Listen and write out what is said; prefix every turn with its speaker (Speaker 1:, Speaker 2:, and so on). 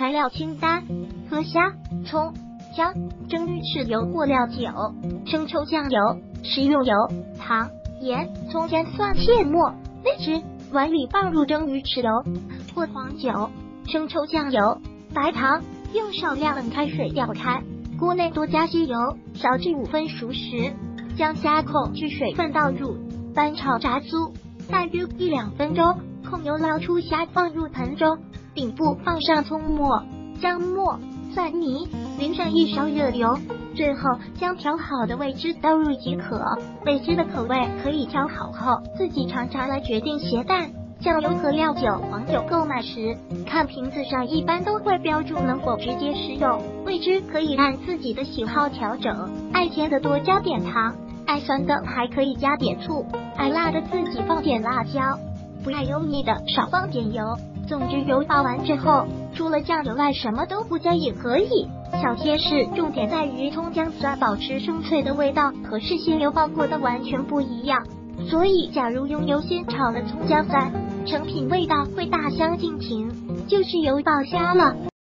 Speaker 1: 材料清单：河虾、葱、姜、蒸鱼豉油或料酒、生抽、酱油、食用油、糖、盐、葱姜蒜片末、荔枝。碗里放入蒸鱼豉油或黄酒、生抽、酱油、白糖，用少量冷开水吊开。锅内多加些油，烧至五分熟时，将虾孔去水分倒入，翻炒炸酥，大约一两分钟。控油捞出虾，放入盆中，顶部放上葱末、姜末、蒜泥，淋上一勺热油，最后将调好的味汁倒入即可。味汁的口味可以调好后自己尝尝来决定咸淡。酱油和料酒、黄酒购买时，看瓶子上一般都会标注能否直接食用。味汁可以按自己的喜好调整，爱甜的多加点糖，爱酸的还可以加点醋，爱辣的自己放点辣椒。不爱油腻的，少放点油。总之，油爆完之后，除了酱油外，什么都不加也可以。小贴士，重点在于葱姜蒜保持生脆的味道，和事先油爆过的完全不一样。所以，假如用油先炒了葱姜蒜，成品味道会大相径庭，就是油爆虾了。